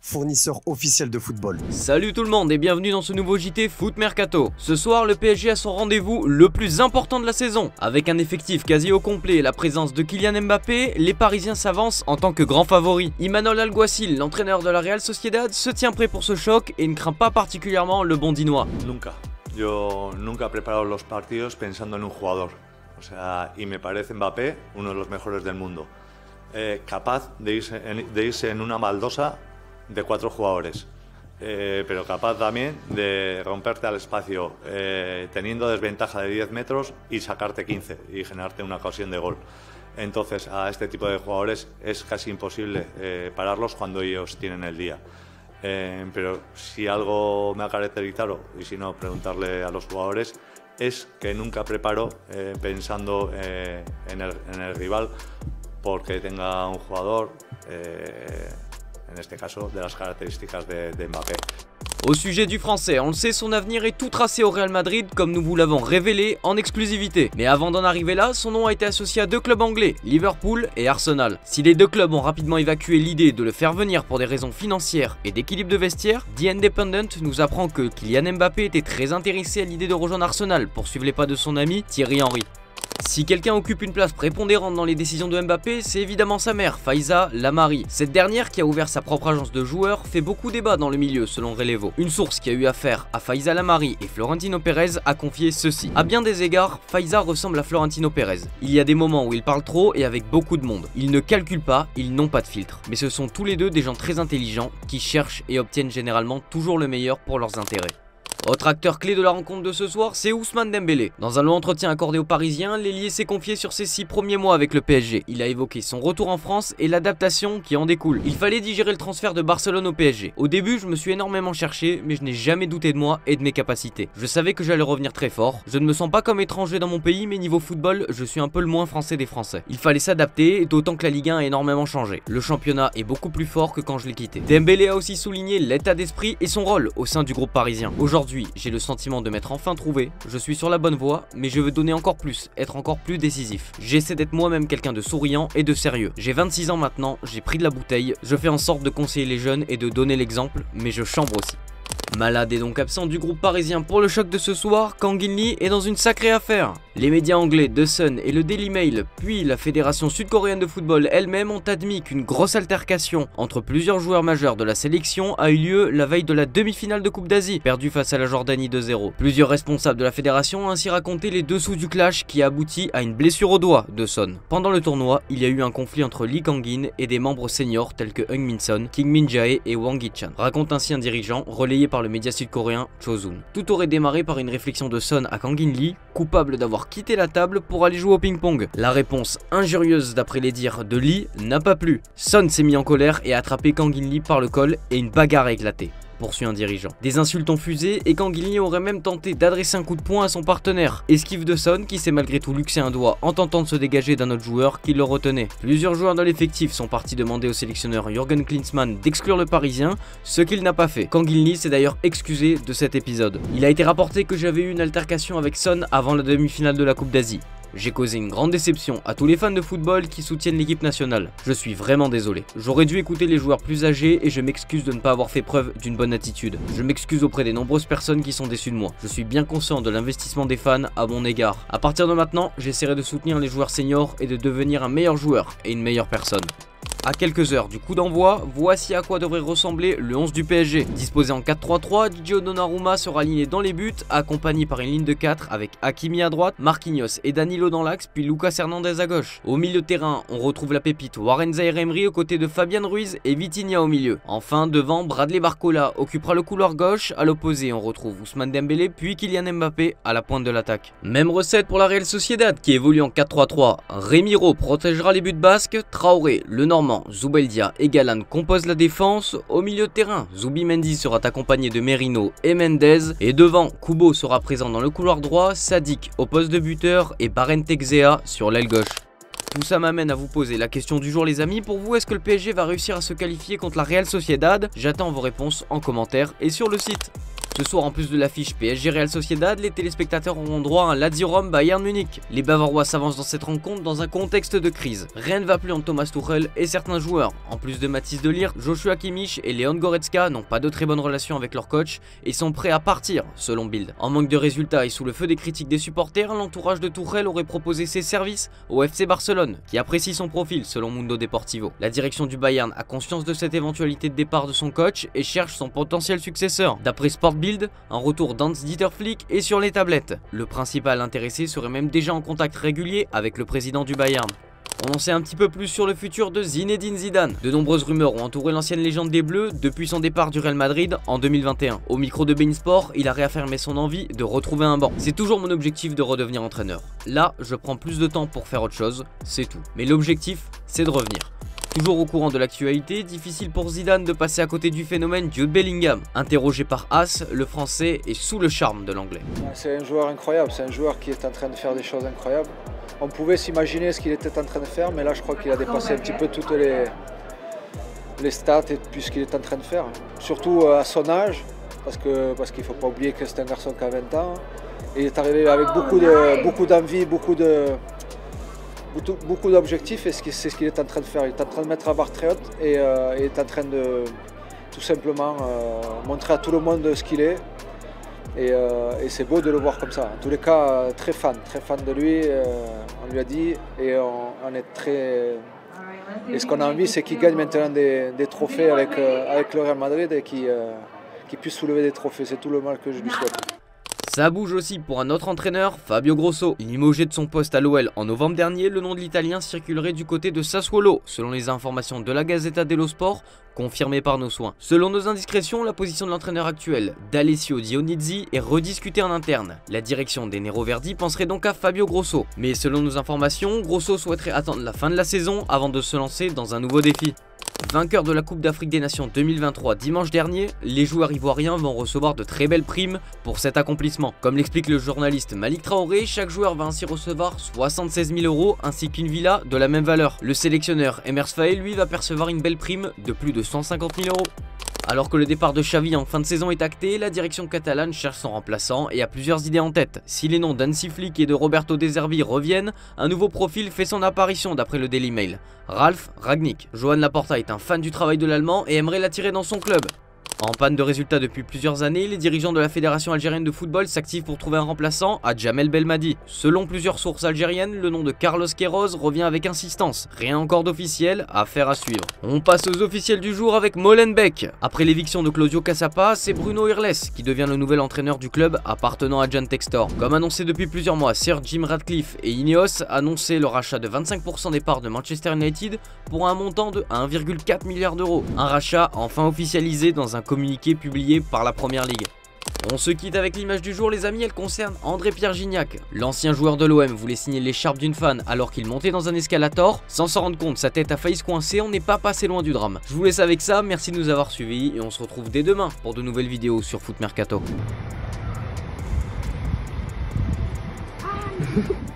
Fournisseur officiel de football. Salut tout le monde et bienvenue dans ce nouveau JT Foot Mercato. Ce soir, le PSG a son rendez-vous le plus important de la saison. Avec un effectif quasi au complet et la présence de Kylian Mbappé, les Parisiens s'avancent en tant que grands favoris. Imanol Alguacil, l'entraîneur de la Real Sociedad, se tient prêt pour ce choc et ne craint pas particulièrement le bondinois. Nunca. Yo nunca he preparado los partidos pensando en un jugador. O sea, y me parece Mbappé uno de los mejores del mundo. Eh, capaz de irse, en, de irse en una baldosa de cuatro jugadores. Eh, pero capaz también de romperte al espacio eh, teniendo desventaja de 10 metros y sacarte 15 y generarte una ocasión de gol. Entonces a este tipo de jugadores es casi imposible pararlos cuando ellos tienen el día. Pero si algo me ha caracterizado, y si no, preguntarle a los jugadores, es que nunca preparo pensando en el rival porque tenga un jugador, eh, en este caso, de las características de, Mbappé. Au sujet du français, on le sait, son avenir est tout tracé au Real Madrid comme nous vous l'avons révélé en exclusivité. Mais avant d'en arriver là, son nom a été associé à deux clubs anglais, Liverpool et Arsenal. Si les deux clubs ont rapidement évacué l'idée de le faire venir pour des raisons financières et d'équilibre de vestiaire, The Independent nous apprend que Kylian Mbappé était très intéressé à l'idée de rejoindre Arsenal pour suivre les pas de son ami Thierry Henry. Si quelqu'un occupe une place prépondérante dans les décisions de Mbappé, c'est évidemment sa mère, Faiza Lamari. Cette dernière, qui a ouvert sa propre agence de joueurs, fait beaucoup débat dans le milieu selon Relevo. Une source qui a eu affaire à Faiza Lamari et Florentino Pérez a confié ceci. À bien des égards, Faiza ressemble à Florentino Pérez. Il y a des moments où il parle trop et avec beaucoup de monde. Ils ne calculent pas, ils n'ont pas de filtre. Mais ce sont tous les deux des gens très intelligents qui cherchent et obtiennent généralement toujours le meilleur pour leurs intérêts. Autre acteur clé de la rencontre de ce soir, c'est Ousmane Dembélé. Dans un long entretien accordé aux Parisiens, l'ailier s'est confié sur ses 6 premiers mois avec le PSG. Il a évoqué son retour en France et l'adaptation qui en découle. Il fallait digérer le transfert de Barcelone au PSG. Au début, je me suis énormément cherché, mais je n'ai jamais douté de moi et de mes capacités. Je savais que j'allais revenir très fort. Je ne me sens pas comme étranger dans mon pays, mais niveau football, je suis un peu le moins français des Français. Il fallait s'adapter, d'autant que la Ligue 1 a énormément changé. Le championnat est beaucoup plus fort que quand je l'ai quitté. Dembélé a aussi souligné l'état d'esprit et son rôle au sein du groupe parisien. Aujourd'hui, j'ai le sentiment de m'être enfin trouvé, je suis sur la bonne voie, mais je veux donner encore plus, être encore plus décisif. J'essaie d'être moi-même quelqu'un de souriant et de sérieux. J'ai 26 ans maintenant, j'ai pris de la bouteille, je fais en sorte de conseiller les jeunes et de donner l'exemple, mais je chambre aussi. Malade et donc absent du groupe parisien pour le choc de ce soir, Kangin Lee est dans une sacrée affaire. Les médias anglais The Sun et le Daily Mail, puis la fédération sud-coréenne de football elle-même ont admis qu'une grosse altercation entre plusieurs joueurs majeurs de la sélection a eu lieu la veille de la demi-finale de Coupe d'Asie, perdue face à la Jordanie 2-0. Plusieurs responsables de la fédération ont ainsi raconté les dessous du clash qui a abouti à une blessure au doigt de Son. Pendant le tournoi, il y a eu un conflit entre Lee Kangin et des membres seniors tels que Heung Min Son, King Min Jae et Wang Yi-chan. Raconte ainsi un dirigeant relayé par le média sud-coréen Chosun. Tout aurait démarré par une réflexion de Son à Kangin Lee, coupable d'avoir quitté la table pour aller jouer au ping-pong. La réponse injurieuse d'après les dires de Lee n'a pas plu. Son s'est mis en colère et a attrapé Kangin Lee par le col et une bagarre a éclaté poursuit un dirigeant. Des insultes ont fusé et Kangin aurait même tenté d'adresser un coup de poing à son partenaire. Esquive de Son qui s'est malgré tout luxé un doigt en tentant de se dégager d'un autre joueur qui le retenait. Plusieurs joueurs de l'effectif sont partis demander au sélectionneur Jürgen Klinsmann d'exclure le parisien, ce qu'il n'a pas fait. Lee s'est d'ailleurs excusé de cet épisode. Il a été rapporté que j'avais eu une altercation avec Son avant la demi-finale de la Coupe d'Asie. J'ai causé une grande déception à tous les fans de football qui soutiennent l'équipe nationale. Je suis vraiment désolé. J'aurais dû écouter les joueurs plus âgés et je m'excuse de ne pas avoir fait preuve d'une bonne attitude. Je m'excuse auprès des nombreuses personnes qui sont déçues de moi. Je suis bien conscient de l'investissement des fans à mon égard. À partir de maintenant, j'essaierai de soutenir les joueurs seniors et de devenir un meilleur joueur et une meilleure personne. À quelques heures du coup d'envoi, voici à quoi devrait ressembler le 11 du PSG. Disposé en 4-3-3, Gio Donnarumma sera aligné dans les buts, accompagné par une ligne de 4 avec Hakimi à droite, Marquinhos et Danilo dans l'axe, puis Lucas Hernandez à gauche. Au milieu de terrain, on retrouve la pépite Warren Zaire-Emery aux côtés de Fabian Ruiz et Vitinha au milieu. Enfin, devant, Bradley Barcola occupera le couloir gauche, à l'opposé on retrouve Ousmane Dembélé puis Kylian Mbappé à la pointe de l'attaque. Même recette pour la Real Sociedad qui évolue en 4-3-3. Remiro protégera les buts basques, Traoré, le Normand Zubeldia et Galan composent la défense. Au milieu de terrain, Zubimendi sera accompagné de Merino et Mendez. Et devant, Kubo sera présent dans le couloir droit, Sadik au poste de buteur et Barentexea sur l'aile gauche. Tout ça m'amène à vous poser la question du jour les amis, pour vous est-ce que le PSG va réussir à se qualifier contre la Real Sociedad? J'attends vos réponses en commentaire et sur le site. Ce soir, en plus de l'affiche PSG Real Sociedad, les téléspectateurs auront droit à un Lazio Bayern Munich. Les Bavarois s'avancent dans cette rencontre dans un contexte de crise. Rien ne va plus en Thomas Tuchel et certains joueurs. En plus de Mathis Delire, Joshua Kimmich et Leon Goretzka n'ont pas de très bonnes relations avec leur coach et sont prêts à partir, selon Bild. En manque de résultats et sous le feu des critiques des supporters, l'entourage de Tuchel aurait proposé ses services au FC Barcelone, qui apprécie son profil, selon Mundo Deportivo. La direction du Bayern a conscience de cette éventualité de départ de son coach et cherche son potentiel successeur. D'après Sport Un retour d'Hans-Dieter Flick est sur les tablettes. Le principal intéressé serait même déjà en contact régulier avec le président du Bayern. On en sait un petit peu plus sur le futur de Zinedine Zidane. De nombreuses rumeurs ont entouré l'ancienne légende des Bleus depuis son départ du Real Madrid en 2021. Au micro de Bein Sport, il a réaffirmé son envie de retrouver un banc. C'est toujours mon objectif de redevenir entraîneur. Là, je prends plus de temps pour faire autre chose, c'est tout. Mais l'objectif, c'est de revenir. Toujours au courant de l'actualité, difficile pour Zidane de passer à côté du phénomène Jude Bellingham. Interrogé par As, le français est sous le charme de l'anglais. C'est un joueur incroyable, c'est un joueur qui est en train de faire des choses incroyables. On pouvait s'imaginer ce qu'il était en train de faire, mais là je crois qu'il a dépassé un petit peu toutes les, les stats et puisqu'il est en train de faire. Surtout euh, à son âge, parce qu'il parce qu'il ne faut pas oublier que c'est un garçon qui a 20 ans. il est arrivé avec beaucoup d'envie, beaucoup, beaucoup de, beaucoup, d'objectifs et c'est ce qu'il est en train de faire. Il est en train de mettre la barre très haute et euh, il est en train de tout simplement euh, montrer à tout le monde ce qu'il est. Euh, et, c'est beau de le voir comme ça. En tous les cas, très fan, très fan de lui, on lui a dit, et on, est très... Et ce qu'on a envie, c'est qu'il gagne maintenant des, trophées avec, avec le Real Madrid et qu'il puisse soulever des trophées. C'est tout le mal que je lui souhaite. Ça bouge aussi pour un autre entraîneur, Fabio Grosso. Limogé de son poste à l'OL en novembre dernier, le nom de l'Italien circulerait du côté de Sassuolo, selon les informations de la Gazzetta dello Sport, confirmées par nos soins. Selon nos indiscrétions, la position de l'entraîneur actuel, d'Alessio Dionizzi, est rediscutée en interne. La direction des Nero Verdi penserait donc à Fabio Grosso. Mais selon nos informations, Grosso souhaiterait attendre la fin de la saison avant de se lancer dans un nouveau défi. Vainqueur de la Coupe d'Afrique des Nations 2023 dimanche dernier, les joueurs ivoiriens vont recevoir de très belles primes pour cet accomplissement. Comme l'explique le journaliste Malik Traoré, chaque joueur va ainsi recevoir 76 000 euros ainsi qu'une villa de la même valeur. Le sélectionneur Emers Faye lui va percevoir une belle prime de plus de 150 000 euros. Alors que le départ de Xavi en fin de saison est acté, la direction catalane cherche son remplaçant et a plusieurs idées en tête. Si les noms d'Ansi Flick et de Roberto De Zerbi reviennent, un nouveau profil fait son apparition d'après le Daily Mail. Ralph Ragnick. Johan Laporta est un fan du travail de l'Allemand et aimerait l'attirer dans son club. En panne de résultats depuis plusieurs années, les dirigeants de la Fédération algérienne de football s'activent pour trouver un remplaçant à Jamel Belmadi. Selon plusieurs sources algériennes, le nom de Carlos Queiroz revient avec insistance. Rien encore d'officiel, affaire à suivre. On passe aux officiels du jour avec Molenbeek. Après l'éviction de Claudio Cassapa, c'est Bruno Irles qui devient le nouvel entraîneur du club appartenant à John Textor. Comme annoncé depuis plusieurs mois, Sir Jim Radcliffe et Ineos annonçaient le rachat de 25% des parts de Manchester United pour un montant de 1,4 milliard d'euros. Un rachat enfin officialisé dans un communiqué publié par la Première Ligue. On se quitte avec l'image du jour les amis, elle concerne André-Pierre Gignac. L'ancien joueur de l'OM voulait signer l'écharpe d'une fan alors qu'il montait dans un escalator. Sans s'en rendre compte, sa tête a failli se coincer, on n'est pas passé loin du drame. Je vous laisse avec ça, merci de nous avoir suivis et on se retrouve dès demain pour de nouvelles vidéos sur Foot Mercato.